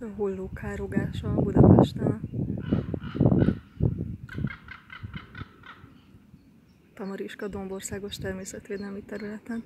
a hullókárogása Budapesten. Tamariska Dombországos Természetvédelmi Területen.